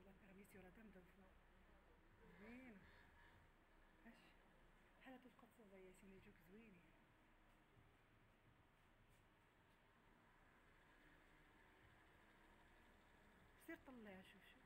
جولي شوفي أنا دوني لا بيرميسيون راه من فوق زوينه اش بحال هادو القطوبه ياسين يجوك زوينين سير طلع شوف شوف